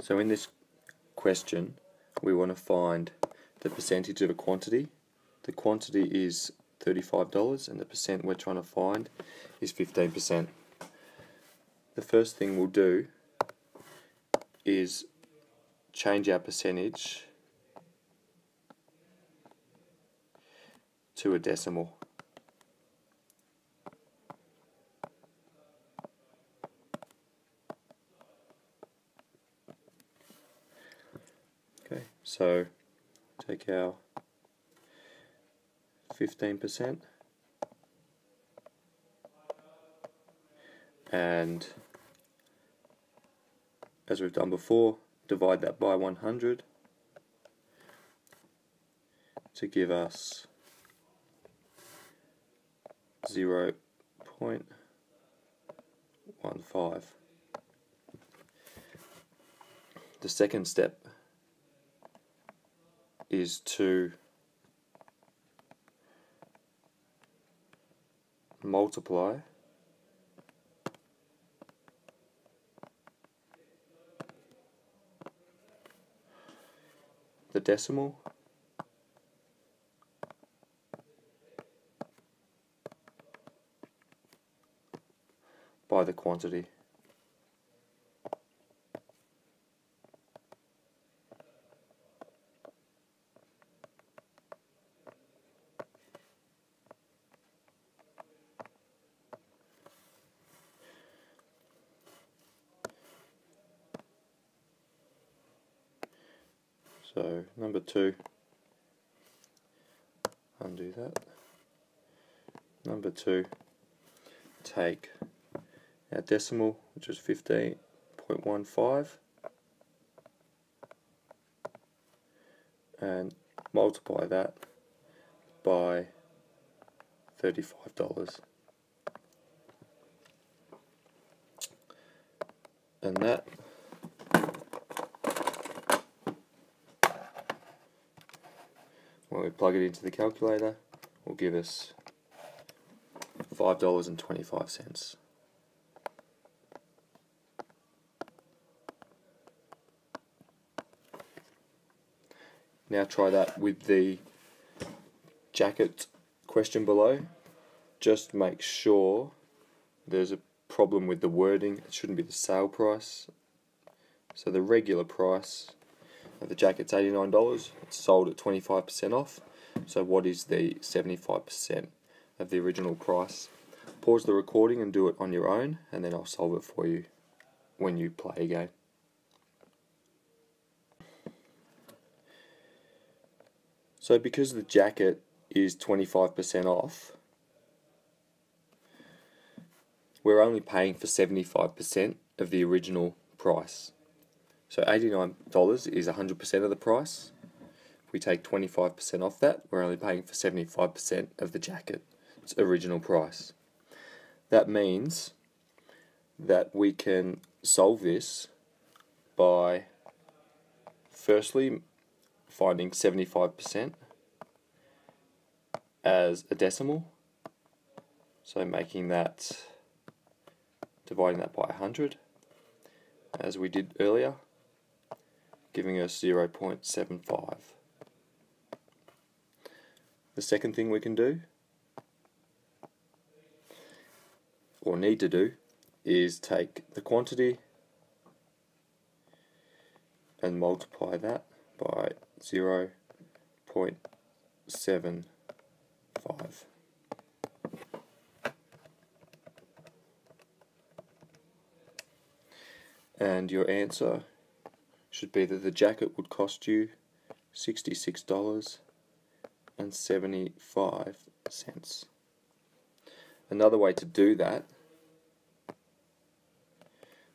So in this question, we want to find the percentage of a quantity. The quantity is $35 and the percent we're trying to find is 15%. The first thing we'll do is change our percentage to a decimal. Okay, so take our 15% and as we've done before divide that by 100 to give us 0 0.15 the second step is to multiply the decimal by the quantity. So number two, undo that. Number two, take our decimal, which is 15.15, and multiply that by $35. And that when we plug it into the calculator will give us $5.25. Now try that with the jacket question below. Just make sure there's a problem with the wording. It shouldn't be the sale price. So the regular price the jacket's $89. It's sold at 25% off. So what is the 75% of the original price? Pause the recording and do it on your own and then I'll solve it for you when you play again. So because the jacket is 25% off, we're only paying for 75% of the original price. So $89 is 100% of the price. If we take 25% off that, we're only paying for 75% of the jacket's original price. That means that we can solve this by firstly finding 75% as a decimal. So making that, dividing that by 100 as we did earlier giving us 0.75. The second thing we can do, or need to do, is take the quantity and multiply that by 0.75. And your answer should be that the jacket would cost you $66.75. Another way to do that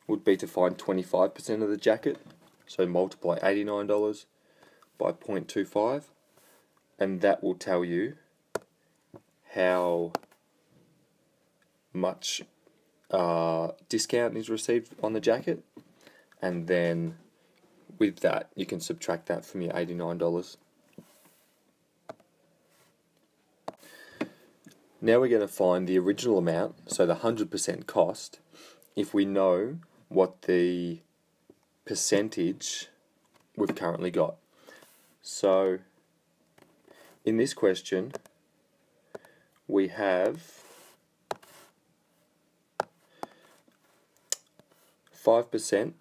would be to find 25% of the jacket, so multiply $89 by 0.25 and that will tell you how much uh, discount is received on the jacket and then with that, you can subtract that from your $89. Now we're going to find the original amount, so the 100% cost, if we know what the percentage we've currently got. So in this question, we have 5%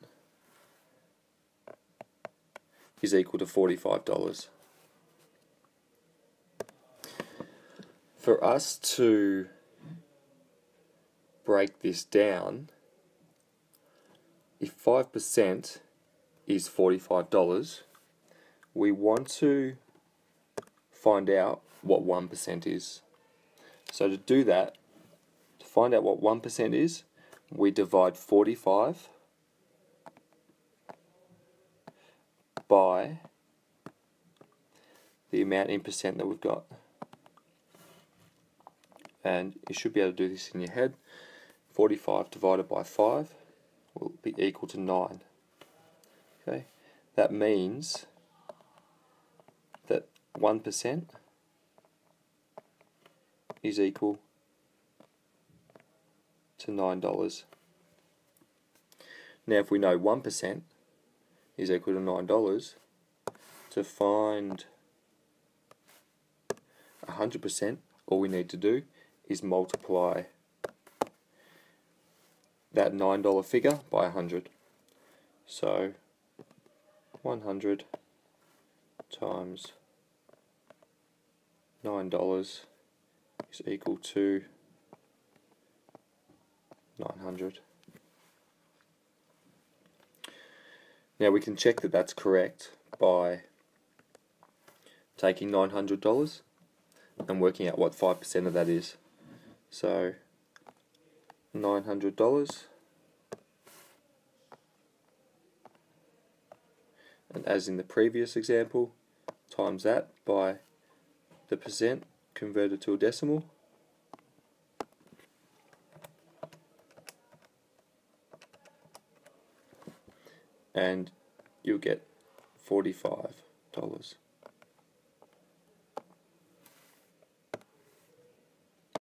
is equal to $45. For us to break this down, if 5% is $45, we want to find out what 1% is. So to do that, to find out what 1% is, we divide 45 by the amount in percent that we've got. And you should be able to do this in your head. 45 divided by 5 will be equal to 9. Okay, that means that 1% is equal to $9. Now if we know 1% is equal to $9, to find 100% all we need to do is multiply that $9 figure by 100. So 100 times $9 is equal to 900. Now we can check that that's correct by taking $900 and working out what 5% of that is. So $900 and as in the previous example times that by the percent converted to a decimal and you'll get $45